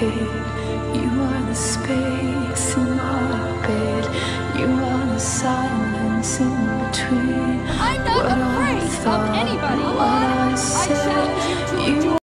You are the space in my bed. You are the silence in between. I'm not what afraid of anybody.